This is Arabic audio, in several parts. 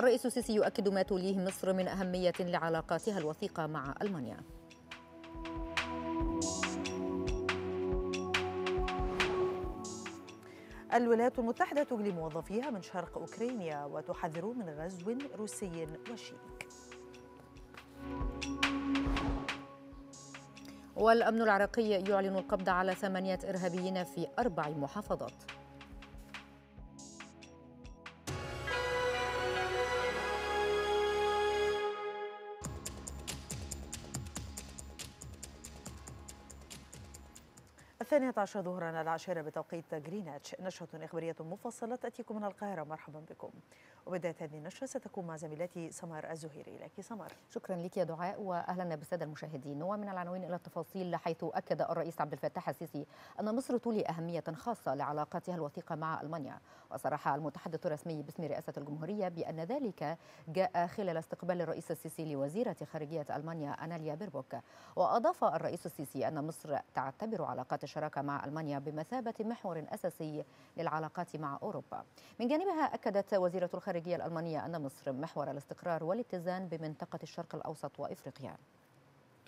الرئيس السيسي يؤكد ما توليه مصر من أهمية لعلاقاتها الوثيقة مع ألمانيا. الولايات المتحدة تجلي موظفيها من شرق أوكرانيا وتحذر من غزو روسي وشيك. والأمن العراقي يعلن القبض على ثمانية إرهابيين في أربع محافظات. الثانية عشر ظهرا العاشرة بتوقيت جرينتش نشرة إخبارية مفصلة تأتيكم من القاهرة. مرحبا بكم. وبداية هذه النشرة ستكون مع زميلتي سمر الزهيري. لك سمر شكرا لك يا دعاء وأهلا بالسادة المشاهدين. ومن العناوين إلى التفاصيل حيث أكد الرئيس عبد الفتاح السيسي أن مصر تولي أهمية خاصة لعلاقاتها الوثيقة مع ألمانيا. وصرح المتحدث الرسمي باسم رئاسة الجمهورية بأن ذلك جاء خلال استقبال الرئيس السيسي لوزيرة خارجية ألمانيا أنالينا بيربوك. وأضاف الرئيس السيسي أن مصر تعتبر علاقات الشراكة مع ألمانيا بمثابة محور أساسي للعلاقات مع أوروبا. من جانبها أكدت وزيرة الخارجية الألمانية أن مصر محور الاستقرار والاتزان بمنطقة الشرق الأوسط وإفريقيا.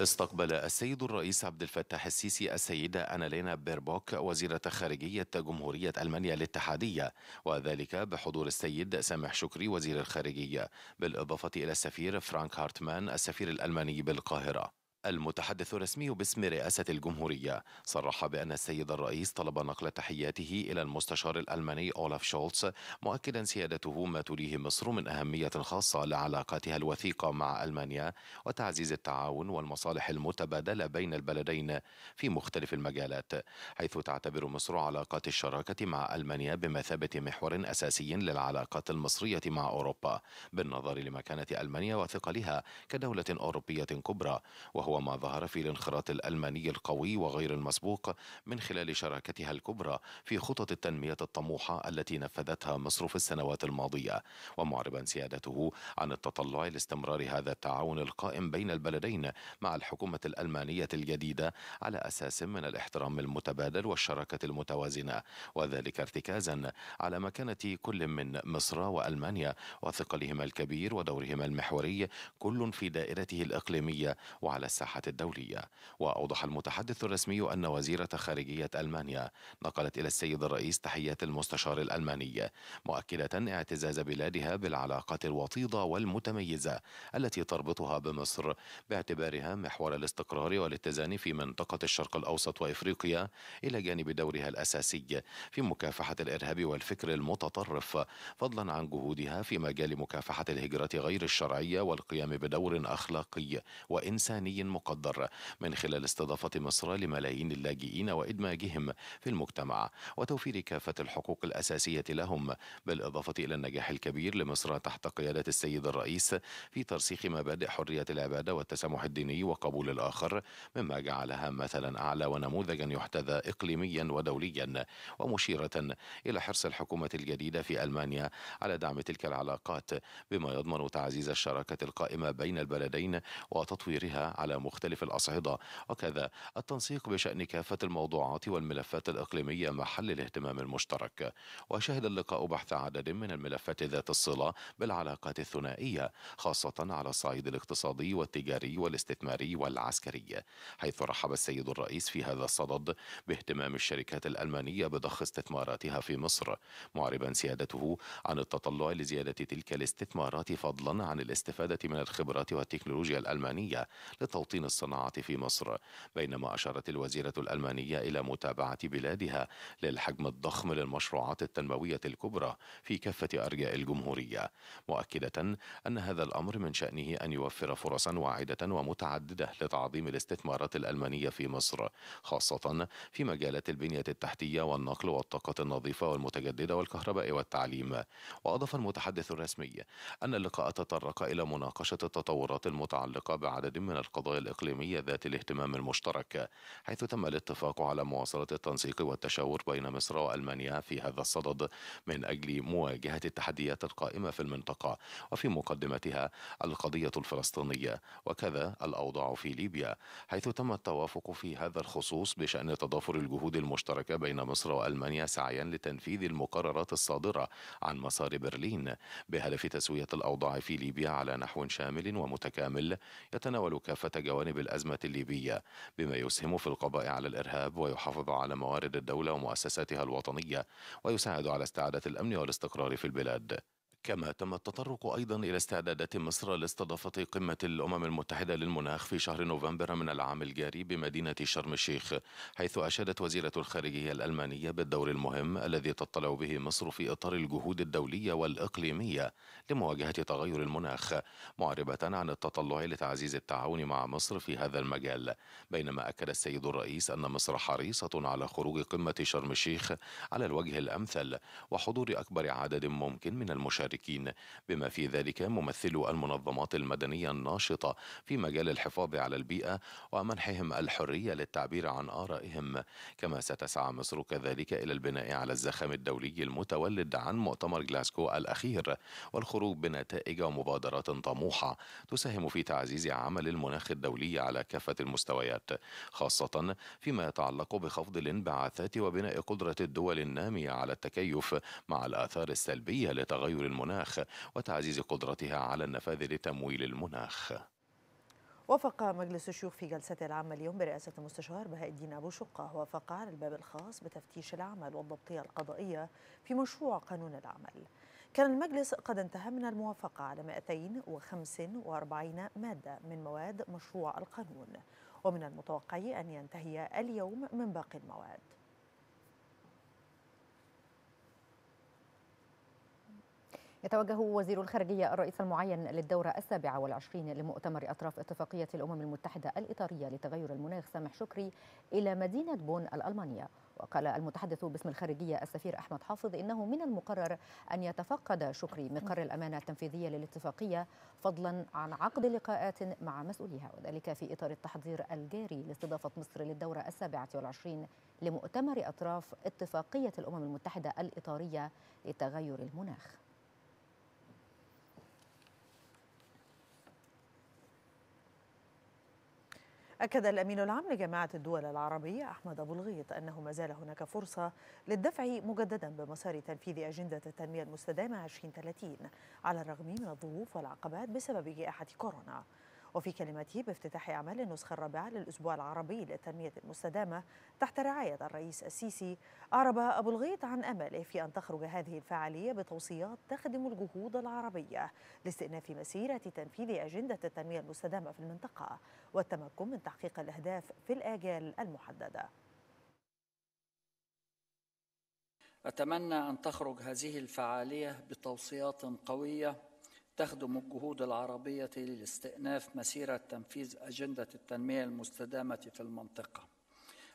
استقبل السيد الرئيس عبد الفتاح السيسي السيدة أنالينا بيربوك وزيرة خارجية جمهورية ألمانيا الاتحادية وذلك بحضور السيد سامح شكري وزير الخارجية بالإضافة إلى السفير فرانك هارتمان السفير الألماني بالقاهرة. المتحدث الرسمي باسم رئاسة الجمهورية صرح بأن السيد الرئيس طلب نقل تحياته إلى المستشار الألماني أولاف شولتز مؤكدا سيادته ما توليه مصر من أهمية خاصة لعلاقاتها الوثيقة مع ألمانيا وتعزيز التعاون والمصالح المتبادلة بين البلدين في مختلف المجالات حيث تعتبر مصر علاقات الشراكة مع ألمانيا بمثابة محور أساسي للعلاقات المصرية مع أوروبا بالنظر لمكانة ألمانيا وثقلها كدولة أوروبية كبرى وهو وهو ما ظهر في الانخراط الألماني القوي وغير المسبوق من خلال شراكتها الكبرى في خطط التنمية الطموحة التي نفذتها مصر في السنوات الماضية. ومعربا سيادته عن التطلع لاستمرار هذا التعاون القائم بين البلدين مع الحكومة الألمانية الجديدة على أساس من الاحترام المتبادل والشراكة المتوازنة وذلك ارتكازا على مكانة كل من مصر وألمانيا وثقلهما الكبير ودورهما المحوري كل في دائرته الإقليمية وعلى الساحة الدولية. وأوضح المتحدث الرسمي أن وزيرة خارجية ألمانيا نقلت إلى السيد الرئيس تحيات المستشار الألماني مؤكدة اعتزاز بلادها بالعلاقات الوطيدة والمتميزة التي تربطها بمصر باعتبارها محور الاستقرار والاتزان في منطقة الشرق الأوسط وإفريقيا إلى جانب دورها الأساسي في مكافحة الإرهاب والفكر المتطرف فضلا عن جهودها في مجال مكافحة الهجرة غير الشرعية والقيام بدور أخلاقي وإنساني مقدر من خلال استضافة مصر لملايين اللاجئين وإدماجهم في المجتمع وتوفير كافة الحقوق الأساسية لهم بالإضافة إلى النجاح الكبير لمصر تحت قيادة السيد الرئيس في ترسيخ مبادئ حرية العبادة والتسامح الديني وقبول الآخر مما جعلها مثلا أعلى ونموذجا يحتذى إقليميا ودوليا ومشيرة إلى حرص الحكومة الجديدة في ألمانيا على دعم تلك العلاقات بما يضمن تعزيز الشراكة القائمة بين البلدين وتطويرها على مختلف الأصعدة. وكذا التنسيق بشأن كافة الموضوعات والملفات الإقليمية محل الاهتمام المشترك. وشهد اللقاء بحث عدد من الملفات ذات الصلة بالعلاقات الثنائية خاصة على الصعيد الاقتصادي والتجاري والاستثماري والعسكري. حيث رحب السيد الرئيس في هذا الصدد باهتمام الشركات الألمانية بضخ استثماراتها في مصر معربا سيادته عن التطلع لزيادة تلك الاستثمارات فضلا عن الاستفادة من الخبرات والتكنولوجيا الألمانية لتوطين الصناعة في مصر بينما أشارت الوزيرة الألمانية إلى متابعة بلادها للحجم الضخم للمشروعات التنموية الكبرى في كافة أرجاء الجمهورية مؤكدة أن هذا الأمر من شأنه أن يوفر فرصا واعدة ومتعددة لتعظيم الاستثمارات الألمانية في مصر خاصة في مجالات البنية التحتية والنقل والطاقة النظيفة والمتجددة والكهرباء والتعليم. وأضاف المتحدث الرسمي أن اللقاء تطرق إلى مناقشة التطورات المتعلقة بعدد من القضايا الإقليمية ذات الاهتمام المشترك حيث تم الاتفاق على مواصلة التنسيق والتشاور بين مصر وألمانيا في هذا الصدد من أجل مواجهة التحديات القائمة في المنطقة وفي مقدمتها القضية الفلسطينية. وكذا الأوضاع في ليبيا حيث تم التوافق في هذا الخصوص بشأن تضافر الجهود المشتركة بين مصر وألمانيا سعيا لتنفيذ المقررات الصادرة عن مسار برلين بهدف تسوية الأوضاع في ليبيا على نحو شامل ومتكامل يتناول كافة جوانب الأزمة الليبية بما يسهم في القضاء على الإرهاب ويحافظ على موارد الدولة ومؤسساتها الوطنية ويساعد على استعادة الأمن والاستقرار في البلاد. كما تم التطرق أيضا إلى استعدادات مصر لاستضافة قمة الأمم المتحدة للمناخ في شهر نوفمبر من العام الجاري بمدينة شرم الشيخ حيث أشادت وزيرة الخارجية الألمانية بالدور المهم الذي تطلع به مصر في إطار الجهود الدولية والإقليمية لمواجهة تغير المناخ معربة عن التطلع لتعزيز التعاون مع مصر في هذا المجال. بينما أكد السيد الرئيس أن مصر حريصة على خروج قمة شرم الشيخ على الوجه الأمثل وحضور أكبر عدد ممكن من المشاركين. المشاركين. بما في ذلك ممثلو المنظمات المدنية الناشطة في مجال الحفاظ على البيئة ومنحهم الحرية للتعبير عن آرائهم. كما ستسعى مصر كذلك إلى البناء على الزخم الدولي المتولد عن مؤتمر جلاسكو الأخير والخروج بنتائج ومبادرات طموحة تساهم في تعزيز عمل المناخ الدولي على كافة المستويات خاصة فيما يتعلق بخفض الانبعاثات وبناء قدرة الدول النامية على التكيف مع الآثار السلبية لتغير المناخ المناخ وتعزيز قدرتها على النفاذ لتمويل المناخ. وافق مجلس الشيوخ في جلسته العامة اليوم برئاسة المستشار بهاء الدين أبو شقة. وافق على الباب الخاص بتفتيش العمل والضبطية القضائية في مشروع قانون العمل. كان المجلس قد انتهى من الموافقة على 245 مادة من مواد مشروع القانون. ومن المتوقع أن ينتهي اليوم من باقي المواد. يتوجه وزير الخارجية الرئيس المعين للدورة السابعة والعشرين لمؤتمر أطراف اتفاقية الأمم المتحدة الإطارية لتغير المناخ سامح شكري إلى مدينة بون الألمانية. وقال المتحدث باسم الخارجية السفير أحمد حافظ إنه من المقرر أن يتفقد شكري مقر الأمانة التنفيذية للاتفاقية فضلا عن عقد لقاءات مع مسؤوليها وذلك في إطار التحضير الجاري لاستضافة مصر للدورة السابعة والعشرين لمؤتمر أطراف اتفاقية الأمم المتحدة الإطارية لتغير المناخ. أكد الأمين العام لجامعة الدول العربية أحمد أبو الغيط أنه ما زال هناك فرصة للدفع مجددا بمسار تنفيذ أجندة التنمية المستدامة 2030 على الرغم من الظروف والعقبات بسبب جائحة كورونا. وفي كلمته بافتتاح أعمال النسخة الرابعة للأسبوع العربي للتنمية المستدامة تحت رعاية الرئيس السيسي. أعرب أبو الغيط عن أمله في أن تخرج هذه الفعالية بتوصيات تخدم الجهود العربية لاستئناف مسيرة تنفيذ أجندة التنمية المستدامة في المنطقة والتمكن من تحقيق الأهداف في الآجال المحددة. أتمنى أن تخرج هذه الفعالية بتوصيات قوية تخدم الجهود العربية لاستئناف مسيرة تنفيذ أجندة التنمية المستدامة في المنطقة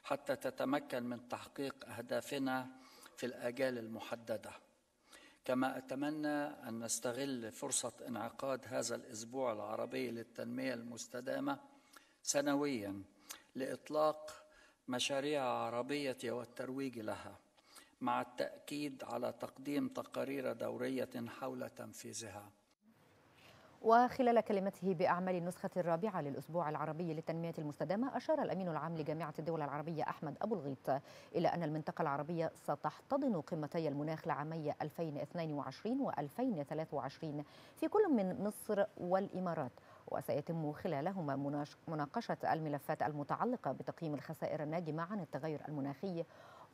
حتى تتمكن من تحقيق أهدافنا في الآجال المحددة. كما أتمنى أن نستغل فرصة انعقاد هذا الأسبوع العربي للتنمية المستدامة سنويا لإطلاق مشاريع عربية والترويج لها مع التأكيد على تقديم تقارير دورية حول تنفيذها. وخلال كلمته بأعمال النسخة الرابعة للأسبوع العربي للتنمية المستدامة أشار الأمين العام لجامعة الدول العربية أحمد أبو الغيط إلى أن المنطقة العربية ستحتضن قمتي المناخ لعامي 2022 و2023 في كل من مصر والإمارات. وسيتم خلالهما مناقشة الملفات المتعلقة بتقييم الخسائر الناجمة عن التغير المناخي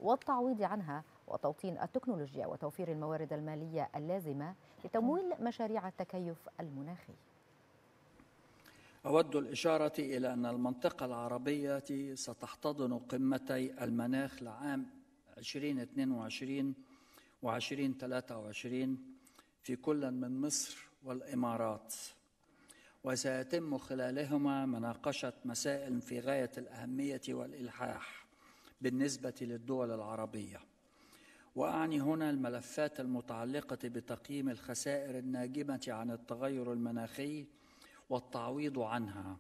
والتعويض عنها وتوطين التكنولوجيا وتوفير الموارد المالية اللازمة لتمويل مشاريع التكيف المناخي. أود الإشارة إلى أن المنطقة العربية ستحتضن قمتي المناخ لعام 2022 و 2023 في كل من مصر والإمارات وسيتم خلالهما مناقشة مسائل في غاية الأهمية والإلحاح. بالنسبة للدول العربية. وأعني هنا الملفات المتعلقة بتقييم الخسائر الناجمة عن التغير المناخي والتعويض عنها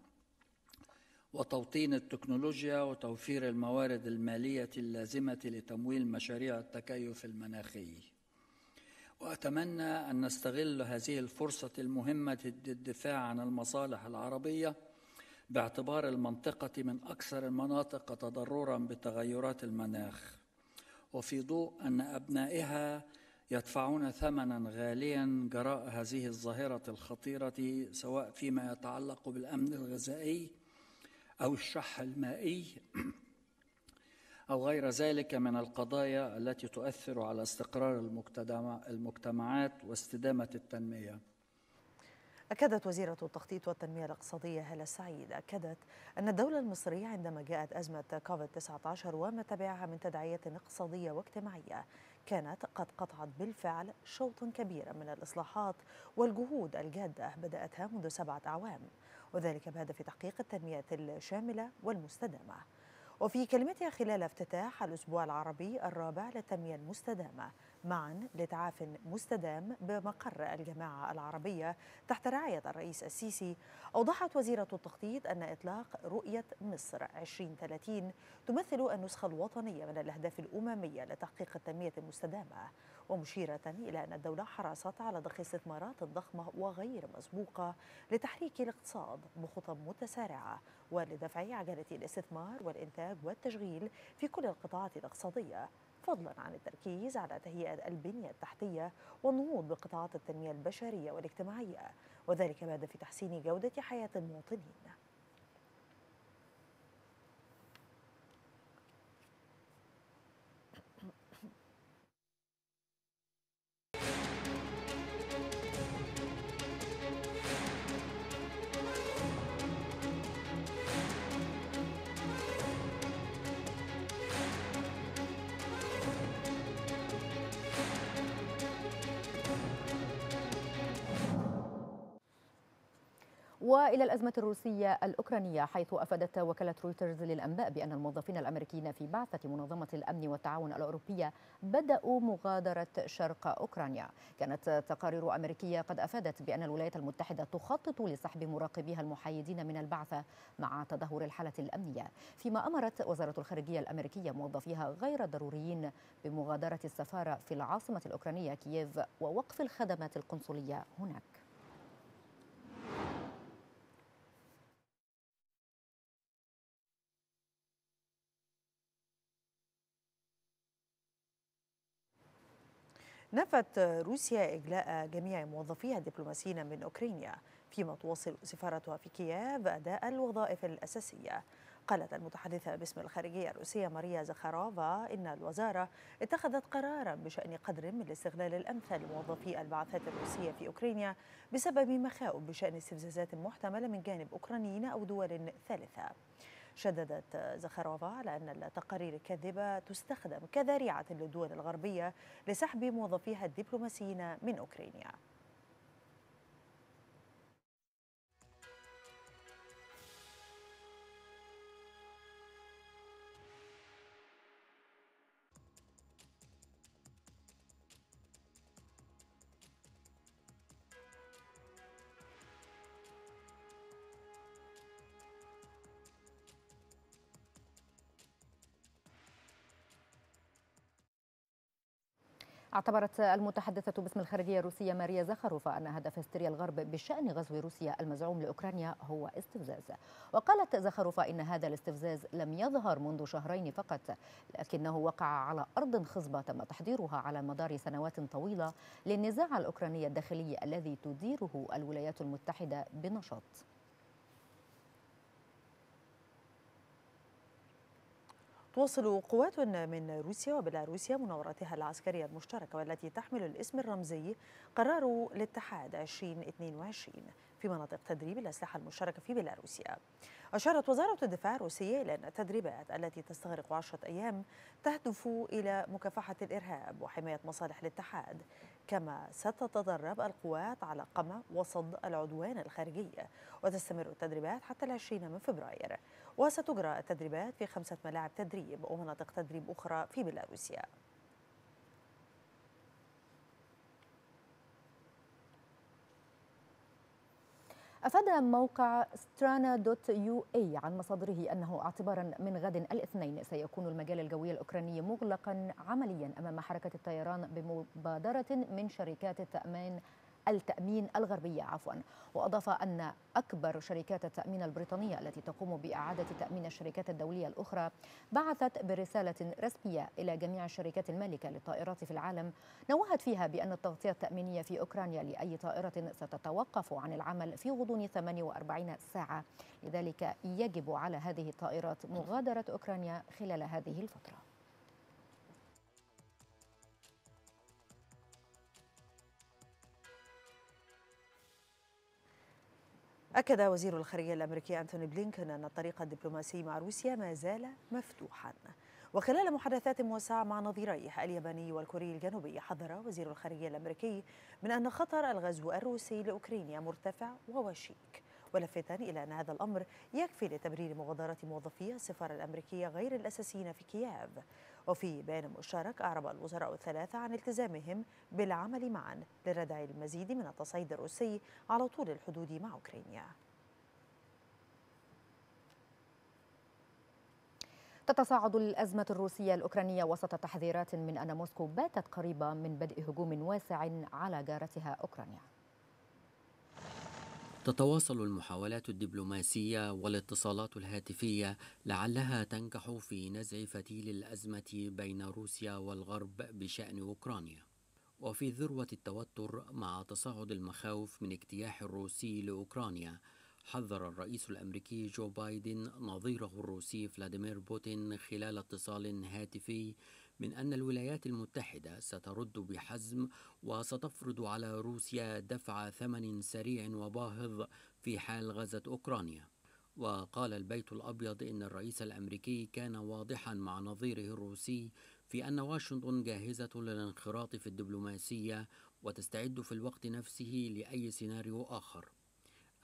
وتوطين التكنولوجيا وتوفير الموارد المالية اللازمة لتمويل مشاريع التكيف المناخي. وأتمنى أن نستغل هذه الفرصة المهمة للدفاع عن المصالح العربية باعتبار المنطقة من أكثر المناطق تضررا بتغيرات المناخ. وفي ضوء أن أبنائها يدفعون ثمنا غاليا جراء هذه الظاهرة الخطيرة سواء فيما يتعلق بالأمن الغذائي أو الشح المائي أو غير ذلك من القضايا التي تؤثر على استقرار المجتمعات واستدامة التنمية. أكدت وزيرة التخطيط والتنمية الاقتصادية هالة السعيد أكدت أن الدولة المصرية عندما جاءت أزمة كوفيد-19 وما تبعها من تداعيات اقتصادية واجتماعية كانت قد قطعت بالفعل شوطا كبيرا من الإصلاحات والجهود الجادة بدأتها منذ سبعة أعوام وذلك بهدف تحقيق التنمية الشاملة والمستدامة. وفي كلمتها خلال افتتاح الأسبوع العربي الرابع للتنمية المستدامة معا لتعاف مستدام بمقر الجماعة العربية تحت رعاية الرئيس السيسي. أوضحت وزيرة التخطيط أن إطلاق رؤية مصر 2030 تمثل النسخة الوطنية من الأهداف الأممية لتحقيق التنمية المستدامة ومشيرة إلى أن الدولة حرصت على ضخ استثمارات ضخمة وغير مسبوقة لتحريك الاقتصاد بخطى متسارعة ولدفع عجلة الاستثمار والإنتاج والتشغيل في كل القطاعات الاقتصادية. فضلا عن التركيز على تهيئة البنية التحتية والنهوض بقطاعات التنمية البشرية والاجتماعية وذلك بهدف تحسين جودة حياة المواطنين. وإلى الأزمة الروسية الأوكرانية حيث أفادت وكالة رويترز للأنباء بأن الموظفين الأمريكيين في بعثة منظمة الأمن والتعاون الأوروبية بدأوا مغادرة شرق أوكرانيا. كانت تقارير أمريكية قد أفادت بأن الولايات المتحدة تخطط لسحب مراقبيها المحايدين من البعثة مع تدهور الحالة الأمنية. فيما أمرت وزارة الخارجية الأمريكية موظفيها غير ضروريين بمغادرة السفارة في العاصمة الأوكرانية كييف ووقف الخدمات القنصلية هناك. نفت روسيا إجلاء جميع موظفيها الدبلوماسيين من أوكرانيا فيما تواصل سفارتها في كييف أداء الوظائف الأساسية. قالت المتحدثة باسم الخارجية الروسية ماريا زخاروفا إن الوزارة اتخذت قرارا بشأن قدر من الاستغلال الأمثل لموظفي البعثات الروسية في أوكرانيا بسبب مخاوف بشأن استفزازات محتملة من جانب أوكرانيين أو دول ثالثة. شددت زخاروفا على أن التقارير الكاذبة تستخدم كذريعة للدول الغربية لسحب موظفيها الدبلوماسيين من أوكرانيا. اعتبرت المتحدثة باسم الخارجية الروسية ماريا زخروفا أن هدف هستيريا الغرب بشأن غزو روسيا المزعوم لأوكرانيا هو استفزاز. وقالت زخروفا إن هذا الاستفزاز لم يظهر منذ شهرين فقط لكنه وقع على أرض خصبة تم تحضيرها على مدار سنوات طويلة للنزاع الأوكراني الداخلي الذي تديره الولايات المتحدة بنشاط. تواصل قوات من روسيا وبيلاروسيا مناوراتها العسكرية المشتركة والتي تحمل الاسم الرمزي قرار الاتحاد 2022 في مناطق تدريب الأسلحة المشتركة في بيلاروسيا. أشارت وزارة الدفاع الروسية إلى أن التدريبات التي تستغرق عشرة أيام تهدف إلى مكافحة الإرهاب وحماية مصالح الاتحاد. كما ستتدرب القوات على قمع وصد العدوان الخارجي وتستمر التدريبات حتى العشرين من فبراير. وستجرى التدريبات في خمسة ملاعب تدريب ومناطق تدريب أخرى في بيلاروسيا. أفاد موقع سترانا دوت يو اي عن مصادره أنه اعتبارا من غد الاثنين سيكون المجال الجوي الأوكراني مغلقا عمليا أمام حركة الطيران بمبادرة من شركات التأمين التأمين الغربية عفوا. وأضاف أن أكبر شركات التأمين البريطانية التي تقوم بإعادة تأمين الشركات الدولية الأخرى بعثت برسالة رسمية إلى جميع الشركات المالكة للطائرات في العالم. نوهت فيها بأن التغطية التأمينية في أوكرانيا لأي طائرة ستتوقف عن العمل في غضون 48 ساعة. لذلك يجب على هذه الطائرات مغادرة أوكرانيا خلال هذه الفترة. أكد وزير الخارجية الأمريكي أنتوني بلينكن أن الطريق الدبلوماسي مع روسيا ما زال مفتوحا. وخلال محادثات موسعة مع نظيريه الياباني والكوري الجنوبي حذر وزير الخارجية الأمريكي من أن خطر الغزو الروسي لأوكرانيا مرتفع ووشيك. ولافتا إلى أن هذا الأمر يكفي لتبرير مغادرة موظفي السفارة الأمريكية غير الأساسيين في كييف. وفي بيان مشترك أعرب الوزراء الثلاثة عن التزامهم بالعمل معا لردع المزيد من التصعيد الروسي على طول الحدود مع أوكرانيا. تتصاعد الأزمة الروسية الأوكرانية وسط تحذيرات من أن موسكو باتت قريبة من بدء هجوم واسع على جارتها أوكرانيا. تتواصل المحاولات الدبلوماسية والاتصالات الهاتفية لعلها تنجح في نزع فتيل الأزمة بين روسيا والغرب بشأن أوكرانيا. وفي ذروة التوتر مع تصاعد المخاوف من اجتياح الروسي لأوكرانيا حذر الرئيس الأمريكي جو بايدن نظيره الروسي فلاديمير بوتين خلال اتصال هاتفي من أن الولايات المتحدة سترد بحزم وستفرض على روسيا دفع ثمن سريع وباهظ في حال غزت أوكرانيا. وقال البيت الأبيض إن الرئيس الأمريكي كان واضحا مع نظيره الروسي في أن واشنطن جاهزة للانخراط في الدبلوماسية وتستعد في الوقت نفسه لأي سيناريو آخر.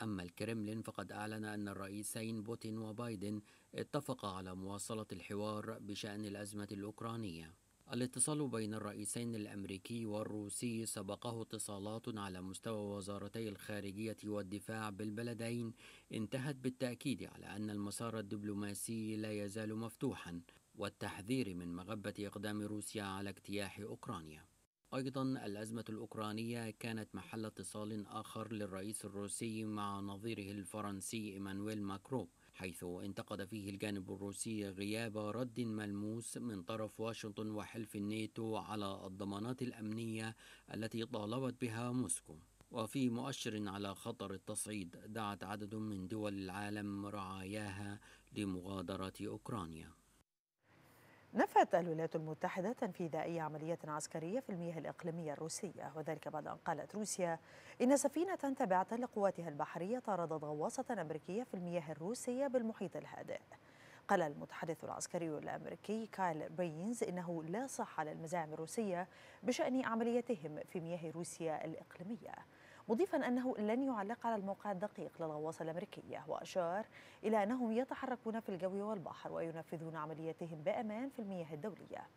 أما الكرملين فقد أعلن أن الرئيسين بوتين وبايدن اتفقا على مواصلة الحوار بشأن الأزمة الأوكرانية. الاتصال بين الرئيسين الأمريكي والروسي سبقه اتصالات على مستوى وزارتي الخارجية والدفاع بالبلدين. انتهت بالتأكيد على أن المسار الدبلوماسي لا يزال مفتوحا والتحذير من مغبة إقدام روسيا على اجتياح أوكرانيا. أيضا الأزمة الأوكرانية كانت محل اتصال آخر للرئيس الروسي مع نظيره الفرنسي إيمانويل ماكرو حيث انتقد فيه الجانب الروسي غياب رد ملموس من طرف واشنطن وحلف الناتو على الضمانات الأمنية التي طالبت بها موسكو. وفي مؤشر على خطر التصعيد دعت عدد من دول العالم رعاياها لمغادرة أوكرانيا. نفت الولايات المتحدة تنفيذ أي عملية عسكرية في المياه الإقليمية الروسية وذلك بعد أن قالت روسيا إن سفينة تابعة لقواتها البحرية طاردت غواصة أمريكية في المياه الروسية بالمحيط الهادئ. قال المتحدث العسكري الأمريكي كايل بينز إنه لا صحة للمزاعم الروسية بشأن عمليتهم في مياه روسيا الإقليمية. مضيفا أنه لن يعلق على الموقع الدقيق للغواصة الأمريكية وأشار إلى أنهم يتحركون في الجو والبحر وينفذون عملياتهم بأمان في المياه الدولية.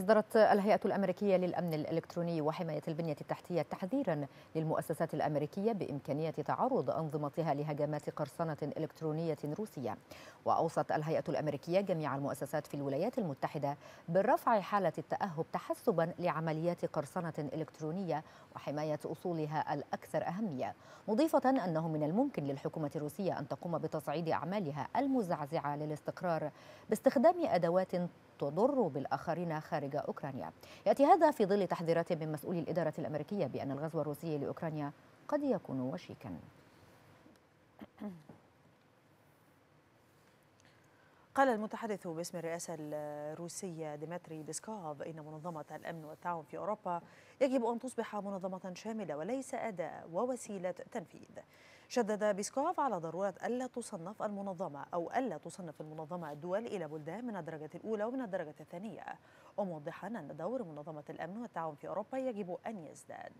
أصدرت الهيئة الأمريكية للأمن الإلكتروني وحماية البنية التحتية تحذيرا للمؤسسات الأمريكية بإمكانية تعرض أنظمتها لهجمات قرصنة إلكترونية روسية. وأوصت الهيئة الأمريكية جميع المؤسسات في الولايات المتحدة بالرفع حالة التأهب تحسبا لعمليات قرصنة إلكترونية وحماية أصولها الأكثر أهمية مضيفة أنه من الممكن للحكومة الروسية أن تقوم بتصعيد أعمالها المزعزعة للاستقرار باستخدام أدوات تضر بالآخرين خارج أوكرانيا. يأتي هذا في ظل تحذيرات من مسؤولي الإدارة الأمريكية بأن الغزو الروسي لأوكرانيا قد يكون وشيكا. قال المتحدث باسم الرئاسة الروسية ديمتري بيسكوف إن منظمة الأمن والتعاون في أوروبا يجب أن تصبح منظمة شاملة وليس أداة ووسيلة تنفيذ. شدد بيسكوف على ضرورة ألا تصنف المنظمة أو ألا تصنف المنظمة الدول إلى بلدان من الدرجة الأولى ومن الدرجة الثانية. وموضحا أن دور منظمة الأمن والتعاون في أوروبا يجب أن يزداد.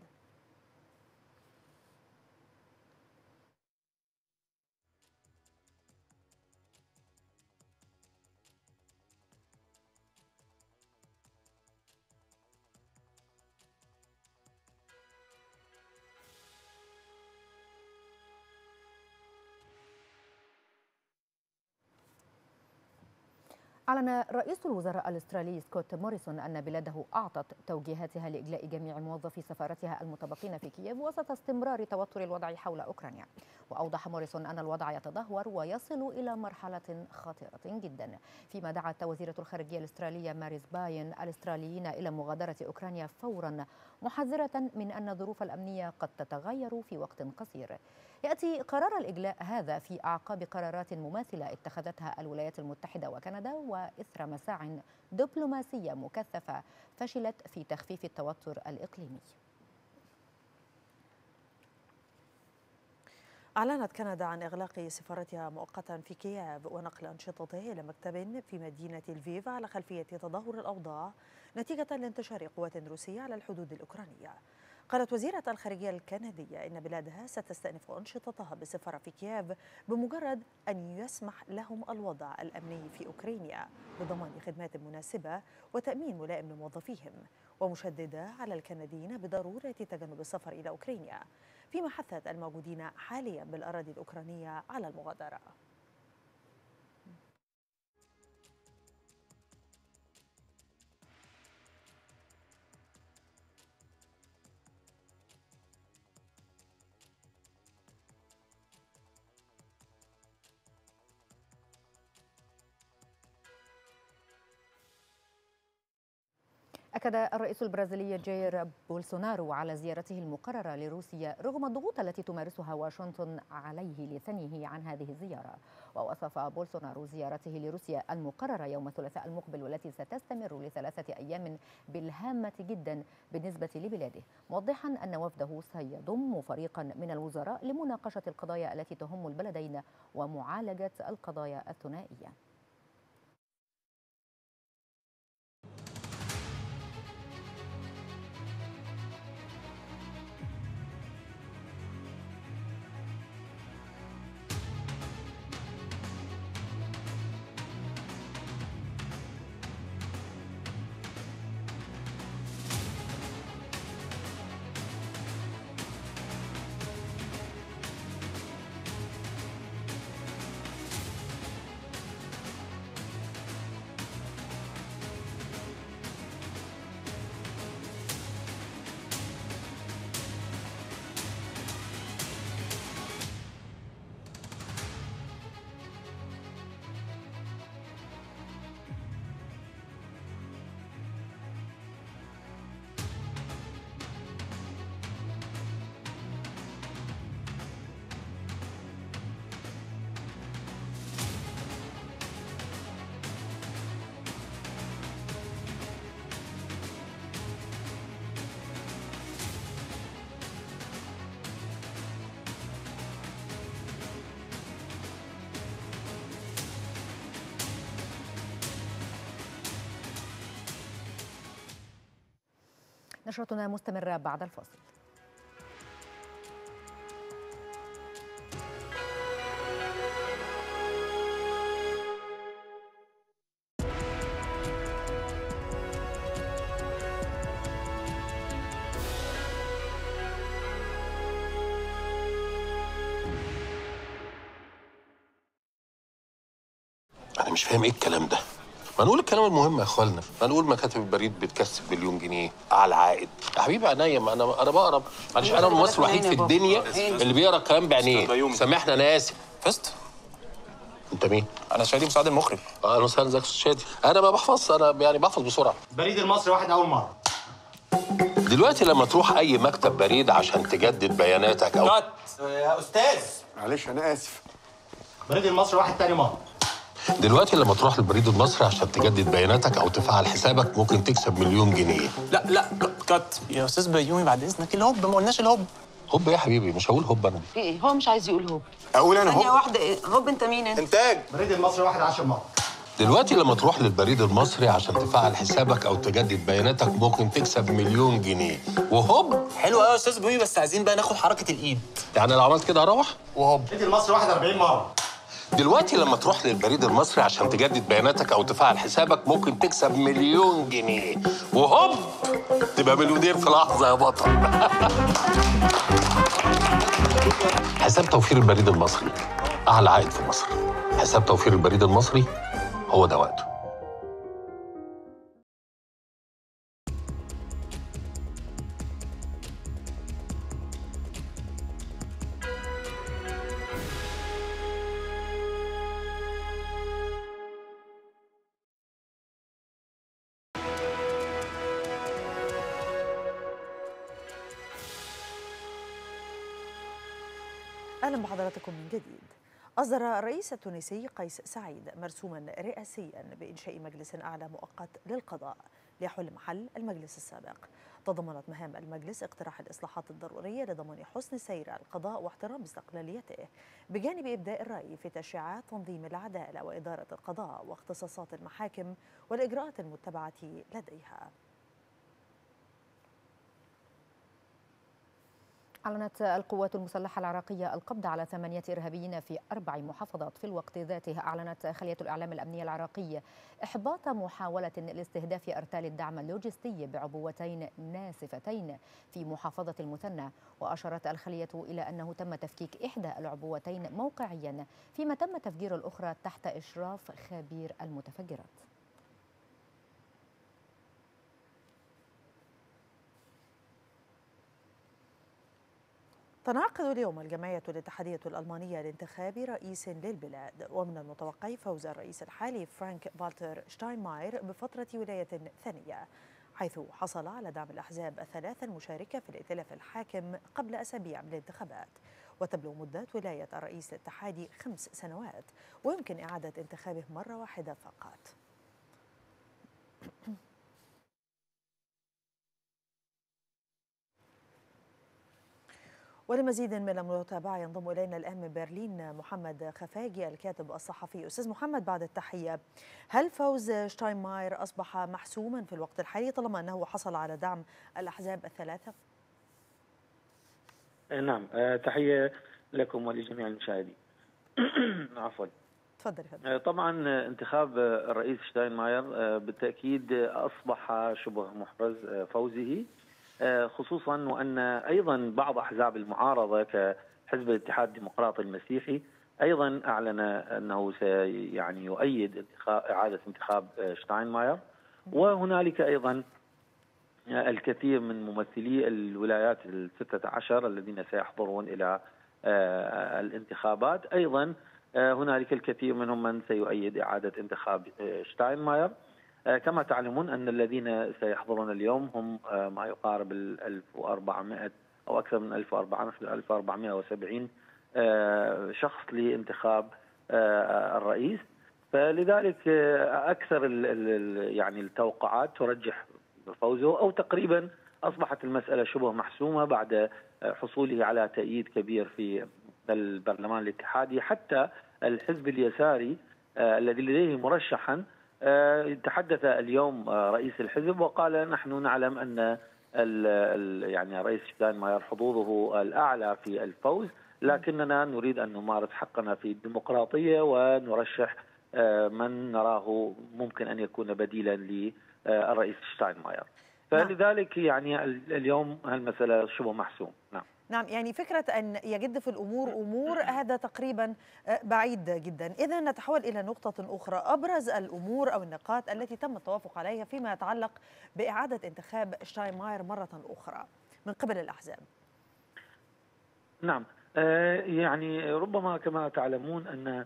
أعلن رئيس الوزراء الأسترالي سكوت موريسون أن بلاده أعطت توجيهاتها لإجلاء جميع موظفي سفارتها المتبقين في كييف وسط استمرار توتر الوضع حول أوكرانيا. وأوضح موريسون أن الوضع يتدهور ويصل إلى مرحلة خطيرة جدا. فيما دعت وزيرة الخارجية الأسترالية ماريس باين الأستراليين إلى مغادرة أوكرانيا فورا محذرة من أن الظروف الأمنية قد تتغير في وقت قصير. يأتي قرار الإجلاء هذا في أعقاب قرارات مماثلة اتخذتها الولايات المتحدة وكندا وإثر مساع دبلوماسية مكثفة فشلت في تخفيف التوتر الإقليمي. أعلنت كندا عن إغلاق سفارتها مؤقتا في كييف ونقل أنشطتها إلى مكتب في مدينة الفيف على خلفية تدهور الأوضاع نتيجة لانتشار قوات روسية على الحدود الأوكرانية. قالت وزيرة الخارجية الكندية إن بلادها ستستأنف أنشطتها بالسفارة في كييف بمجرد أن يسمح لهم الوضع الأمني في أوكرانيا بضمان خدمات مناسبة وتأمين ملائم لموظفيهم ومشددة على الكنديين بضرورة تجنب السفر إلى أوكرانيا فيما حثت الموجودين حاليا بالأراضي الأوكرانية على المغادرة. أكد الرئيس البرازيلي جاير بولسونارو على زيارته المقررة لروسيا رغم الضغوط التي تمارسها واشنطن عليه لثنيه عن هذه الزيارة. ووصف بولسونارو زيارته لروسيا المقررة يوم الثلاثاء المقبل والتي ستستمر لثلاثة أيام بالهامة جدا بالنسبة لبلاده موضحا أن وفده سيضم فريقا من الوزراء لمناقشة القضايا التي تهم البلدين ومعالجة القضايا الثنائية. نشرتنا مستمرة بعد الفاصل. أنا مش فاهم إيه الكلام ده. ما نقول الكلام المهم يا اخوانا ما نقول مكاتب البريد بتكسب مليون جنيه على العائد. يا حبيبي عينيا ما أنا أنا بقرا. معلش أنا الممثل الوحيد في الدنيا اللي بيقرا الكلام بعينيه سامحنا أنا آسف. فزت؟ أنت مين؟ أنا شادي مساعد المخرج. آه أنا وسهلا ازيك يا أستاذ شادي أنا ما بحفظش أنا يعني بحفظ بسرعة. بريد المصري واحد أول مرة. دلوقتي لما تروح أي مكتب بريد عشان تجدد بياناتك أو كات يا أستاذ. معلش أنا آسف. بريد المصري واحد تاني مرة. دلوقتي لما تروح البريد المصري عشان تجدد بياناتك أو تفعل حسابك ممكن تكسب مليون جنيه. لا لا cut يا أستاذ بيومي بعد إذنك. الهوب ما قلناش الهوب. هوب يا حبيبي مش هقول هوب أنا. في إيه؟ هو مش عايز يقول هوب. أقول أنا ثانية هو واحدة. إيه هوب أنت مين أنت؟ إنتاج. بريد المصري واحد عشر مره دلوقتي لما تروح للبريد المصري عشان تفعل حسابك أو تجدد بياناتك ممكن تكسب مليون جنيه. وهوب. حلو قوي يا أستاذ بيومي بس عايزين بقى ناخد حركة الإيد. يعني لو عملت كده هروح وهوب بريد المصري واحد 40 مرة. دلوقتي لما تروح للبريد المصري عشان تجدد بياناتك أو تفعل حسابك ممكن تكسب مليون جنيه. وهوب! تبقى مليونير في لحظة يا بطل. حساب توفير البريد المصري. أعلى عائد في مصر. حساب توفير البريد المصري هو ده وقته. أهلا بحضراتكم من جديد. أصدر الرئيس التونسي قيس سعيد مرسوما رئاسيا بإنشاء مجلس أعلى مؤقت للقضاء ليحل محل المجلس السابق. تضمنت مهام المجلس اقتراح الإصلاحات الضرورية لضمان حسن سير القضاء واحترام استقلاليته بجانب إبداء الرأي في تشريعات تنظيم العدالة وإدارة القضاء واختصاصات المحاكم والإجراءات المتبعة لديها. أعلنت القوات المسلحة العراقية القبض على ثمانية إرهابيين في أربع محافظات في الوقت ذاته أعلنت خلية الإعلام الأمنية العراقية إحباط محاولة لاستهداف أرتال الدعم اللوجستي بعبوتين ناسفتين في محافظة المثنى. وأشارت الخلية إلى أنه تم تفكيك إحدى العبوتين موقعيا فيما تم تفجير الأخرى تحت إشراف خبير المتفجرات. تنعقد اليوم الجمعية الاتحادية الألمانية لانتخاب رئيس للبلاد. ومن المتوقع فوز الرئيس الحالي فرانك فالتر شتاينماير بفترة ولاية ثانية حيث حصل على دعم الأحزاب الثلاثة المشاركة في الائتلاف الحاكم قبل أسابيع من الانتخابات. وتبلغ مدة ولاية الرئيس الاتحادي خمس سنوات ويمكن إعادة انتخابه مرة واحدة فقط. ولمزيد من المتابعة ينضم إلينا الآن من برلين محمد خفاجي الكاتب الصحفي. أستاذ محمد بعد التحية هل فوز شتاينماير أصبح محسوما في الوقت الحالي طالما أنه حصل على دعم الأحزاب الثلاثة؟ نعم. تحية لكم ولجميع المشاهدين. عفوا. تفضل فضل. طبعا انتخاب الرئيس شتاينماير بالتأكيد أصبح شبه محرز فوزه. خصوصا وأن أيضا بعض أحزاب المعارضة كحزب الاتحاد الديمقراطي المسيحي أيضا أعلن أنه سي يعني يؤيد إعادة انتخاب شتاينماير. وهنالك أيضا الكثير من ممثلي الولايات الستة عشر الذين سيحضرون إلى الانتخابات. أيضا هنالك الكثير منهم من سيؤيد إعادة انتخاب شتاينماير. كما تعلمون أن الذين سيحضرون اليوم هم ما يقارب ال 1400 أو أكثر من 1400 1470 شخص لانتخاب الرئيس. فلذلك ال يعني التوقعات ترجح فوزه أو تقريبا أصبحت المسألة شبه محسومة بعد حصوله على تأييد كبير في البرلمان الاتحادي. حتى الحزب اليساري الذي لديه مرشحا تحدث اليوم رئيس الحزب وقال نحن نعلم أن ال ال يعني رئيس شتاينماير حظوظه الأعلى في الفوز لكننا نريد أن نمارس حقنا في الديمقراطية ونرشح من نراه ممكن أن يكون بديلا للرئيس شتاينماير فلذلك يعني اليوم المساله شبه محسوم. نعم. نعم يعني فكرة أن يجد في الأمور أمور هذا تقريبا بعيد جدا. إذا نتحول إلى نقطة أخرى. أبرز الأمور أو النقاط التي تم التوافق عليها فيما يتعلق بإعادة انتخاب شتاينماير مرة أخرى من قبل الأحزاب. نعم يعني ربما كما تعلمون أن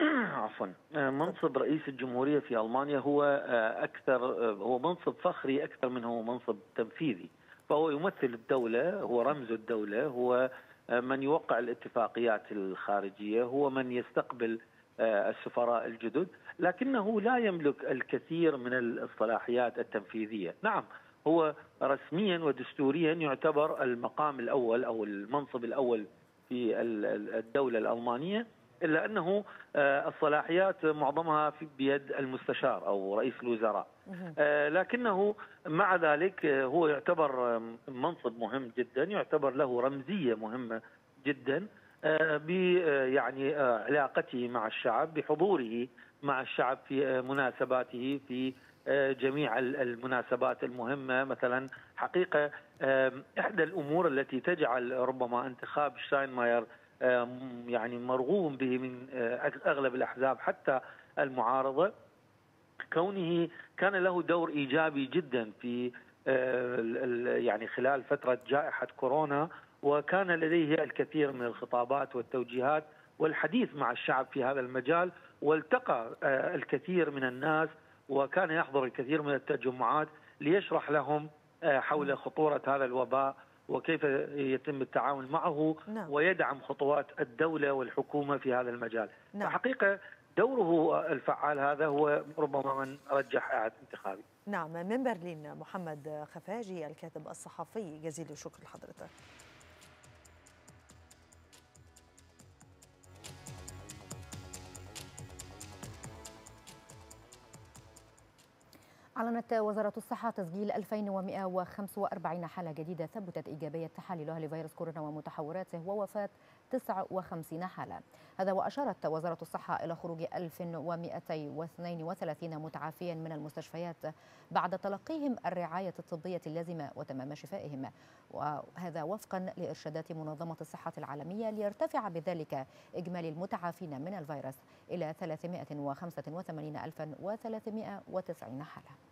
عفوا منصب رئيس الجمهورية في ألمانيا هو أكثر هو منصب فخري أكثر من هو منصب تنفيذي. فهو يمثل الدولة هو رمز الدولة هو من يوقع الاتفاقيات الخارجية هو من يستقبل السفراء الجدد لكنه لا يملك الكثير من الصلاحيات التنفيذية. نعم هو رسميا ودستوريا يعتبر المقام الأول أو المنصب الأول في الدولة الألمانية إلا أنه الصلاحيات معظمها في بيد المستشار أو رئيس الوزراء. لكنه مع ذلك هو يعتبر منصب مهم جدا يعتبر له رمزية مهمة جدا يعني علاقته مع الشعب بحضوره مع الشعب في مناسباته في جميع المناسبات المهمة. مثلا حقيقة إحدى الأمور التي تجعل ربما انتخاب شتاينماير يعني مرغوب به من أغلب الأحزاب حتى المعارضة كونه كان له دور إيجابي جدا في يعني خلال فترة جائحة كورونا وكان لديه الكثير من الخطابات والتوجيهات والحديث مع الشعب في هذا المجال والتقى الكثير من الناس وكان يحضر الكثير من التجمعات ليشرح لهم حول خطورة هذا الوباء وكيف يتم التعامل معه نعم. ويدعم خطوات الدولة والحكومة في هذا المجال نعم. فحقيقة دوره الفعال هذا هو ربما من رجح إعادة انتخابي. نعم من برلين محمد خفاجي الكاتب الصحفي جزيل الشكر لحضرتك. أعلنت وزارة الصحة تسجيل 2145 حالة جديدة ثبتت إيجابية تحاليلها لفيروس كورونا ومتحوراته ووفاة 59 حالة هذا وأشارت وزارة الصحة إلى خروج 1232 متعافيا من المستشفيات بعد تلقيهم الرعاية الطبية اللازمة وتمام شفائهم. وهذا وفقا لإرشادات منظمة الصحة العالمية ليرتفع بذلك إجمالي المتعافين من الفيروس إلى 385390 حالة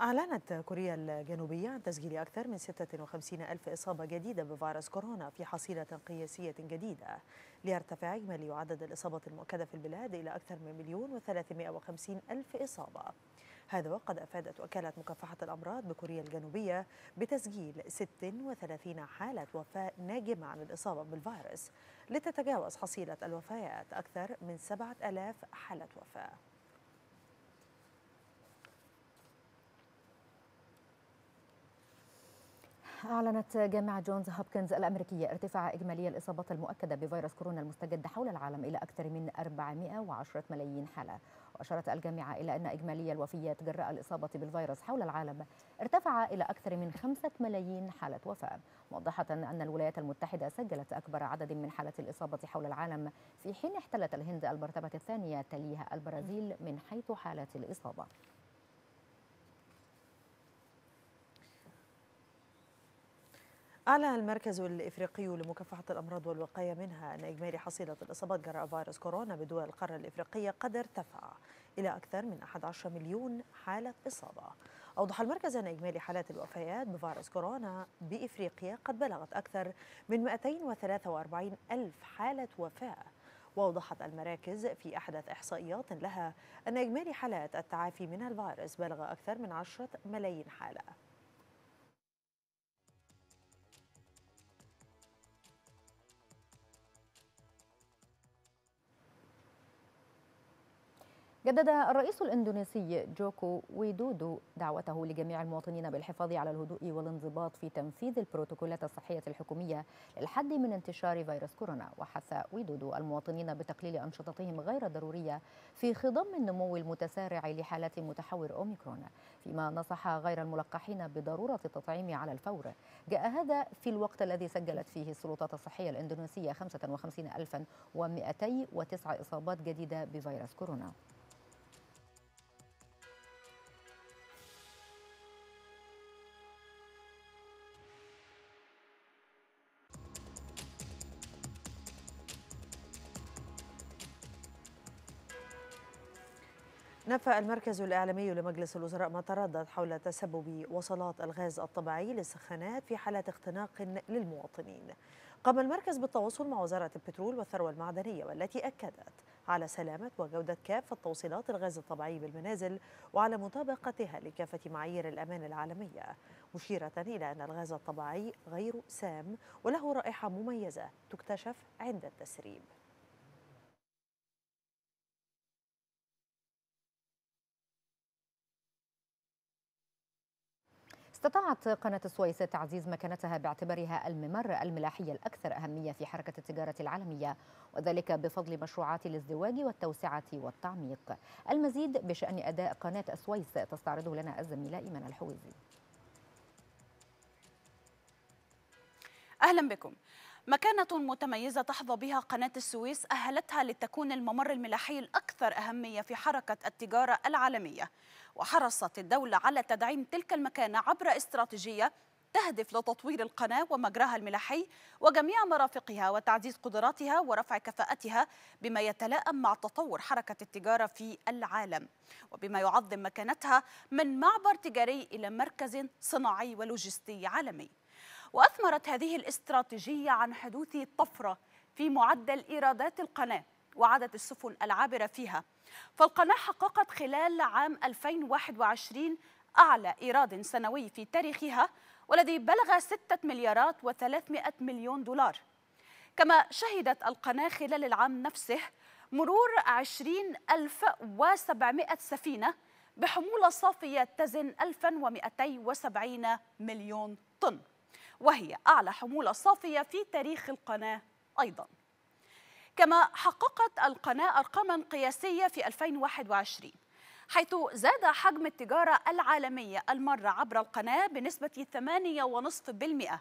أعلنت كوريا الجنوبية عن تسجيل أكثر من 56 ألف إصابة جديدة بفيروس كورونا في حصيلة قياسية جديدة. ليرتفع إجمالي عدد الإصابة المؤكدة في البلاد إلى أكثر من مليون و350 ألف إصابة. هذا وقد أفادت وكالة مكافحة الأمراض بكوريا الجنوبية بتسجيل 36 حالة وفاة ناجمة عن الإصابة بالفيروس لتتجاوز حصيلة الوفيات أكثر من 7000 حالة وفاة. أعلنت جامعة جونز هوبكنز الأمريكية ارتفاع إجمالي الإصابات المؤكدة بفيروس كورونا المستجد حول العالم إلى أكثر من 410 ملايين حالة. وأشارت الجامعة إلى أن إجمالي الوفيات جراء الإصابة بالفيروس حول العالم ارتفع إلى أكثر من 5 ملايين حالة وفاة. موضحة أن الولايات المتحدة سجلت أكبر عدد من حالات الإصابة حول العالم في حين احتلت الهند المرتبة الثانية تليها البرازيل من حيث حالات الإصابة. أعلن المركز الإفريقي لمكافحة الأمراض والوقاية منها أن إجمالي حصيلة الإصابات جراء فيروس كورونا بدول القارة الإفريقية قد ارتفع إلى أكثر من 11 مليون حالة إصابة. أوضح المركز أن إجمالي حالات الوفيات بفيروس كورونا بإفريقيا قد بلغت أكثر من 243 ألف حالة وفاة. وأوضحت المراكز في أحدث إحصائيات لها أن إجمالي حالات التعافي من الفيروس بلغ أكثر من 10 ملايين حالة. جدد الرئيس الاندونيسي جوكو ويدودو دعوته لجميع المواطنين بالحفاظ على الهدوء والانضباط في تنفيذ البروتوكولات الصحية الحكومية للحد من انتشار فيروس كورونا. وحث ويدودو المواطنين بتقليل أنشطتهم غير ضرورية في خضم النمو المتسارع لحالات متحور أوميكرون. فيما نصح غير الملقحين بضرورة التطعيم على الفور. جاء هذا في الوقت الذي سجلت فيه السلطات الصحية الإندونيسية 55209 إصابات جديدة بفيروس كورونا. نفى المركز الإعلامي لمجلس الوزراء ما تردد حول تسبب وصلات الغاز الطبيعي للسخانات في حالات اختناق للمواطنين. قام المركز بالتواصل مع وزارة البترول والثروة المعدنية والتي أكدت على سلامة وجودة كافة توصيلات الغاز الطبيعي بالمنازل وعلى مطابقتها لكافة معايير الأمان العالمية مشيرة إلى أن الغاز الطبيعي غير سام وله رائحة مميزة تكتشف عند التسريب. استطاعت قناة السويس تعزيز مكانتها باعتبارها الممر الملاحي الأكثر أهمية في حركة التجارة العالمية وذلك بفضل مشروعات الازدواج والتوسعة والتعميق. المزيد بشأن أداء قناة السويس تستعرضه لنا الزميلة إيمان الحويزي. أهلا بكم. مكانة متميزة تحظى بها قناة السويس أهلتها لتكون الممر الملاحي الأكثر أهمية في حركة التجارة العالمية. وحرصت الدولة على تدعيم تلك المكانة عبر استراتيجية تهدف لتطوير القناة ومجراها الملاحي وجميع مرافقها وتعزيز قدراتها ورفع كفاءتها بما يتلائم مع تطور حركة التجارة في العالم. وبما يعظم مكانتها من معبر تجاري إلى مركز صناعي ولوجستي عالمي. وأثمرت هذه الاستراتيجية عن حدوث طفرة في معدل إيرادات القناة وعدد السفن العابرة فيها. فالقناة حققت خلال عام 2021 أعلى إيراد سنوي في تاريخها والذي بلغ 6 مليارات و300 مليون دولار. كما شهدت القناة خلال العام نفسه مرور 20700 سفينة بحمولة صافية تزن 1270 مليون طن. وهي أعلى حمولة صافية في تاريخ القناة أيضاً. كما حققت القناة أرقاما قياسية في 2021 حيث زاد حجم التجارة العالمية المرة عبر القناة بنسبة 8.5%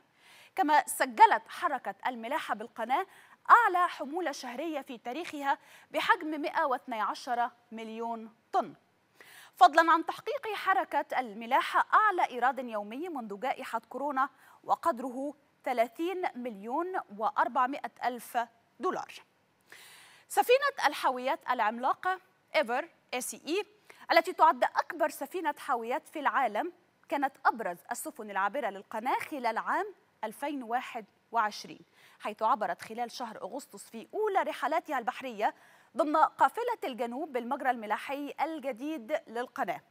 كما سجلت حركة الملاحة بالقناة أعلى حمولة شهرية في تاريخها بحجم 112 مليون طن. فضلا عن تحقيق حركة الملاحة أعلى إيراد يومي منذ جائحة كورونا وقدره 30 مليون و400 ألف دولار. سفينة الحاويات العملاقة إيفر A C E التي تعد أكبر سفينة حاويات في العالم كانت أبرز السفن العابرة للقناة خلال عام 2021 حيث عبرت خلال شهر أغسطس في أولى رحلاتها البحرية ضمن قافلة الجنوب بالمجرى الملاحي الجديد للقناة.